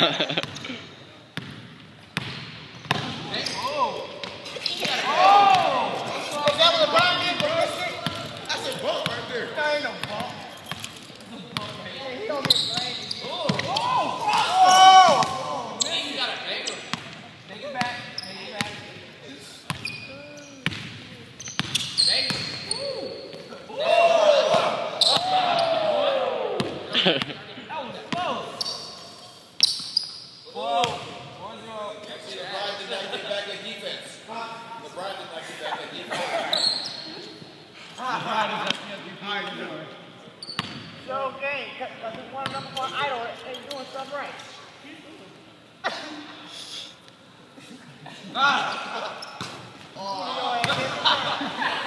Ha ha ha. So game, because it's one number one idol and doing stuff right. ah. oh.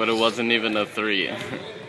but it wasn't even a three.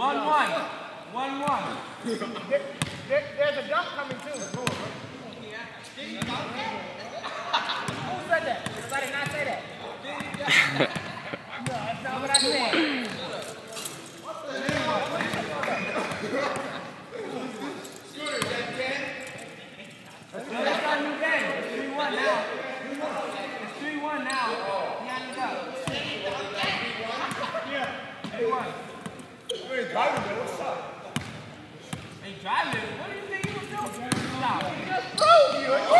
One one. One one. there, there, there's a duck coming too. Who said that? Somebody not say that. Hey, Dryland, what do you think you was doing? Stop. Just.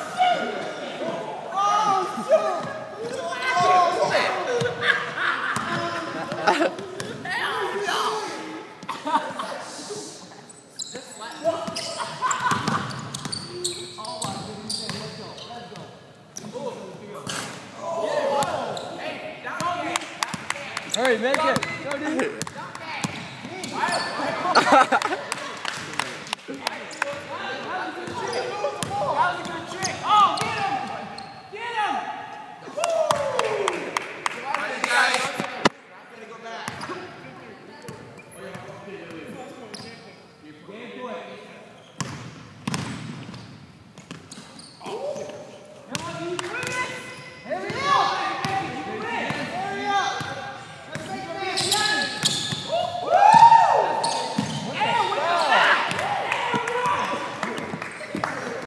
Joey, make it. Go, dude.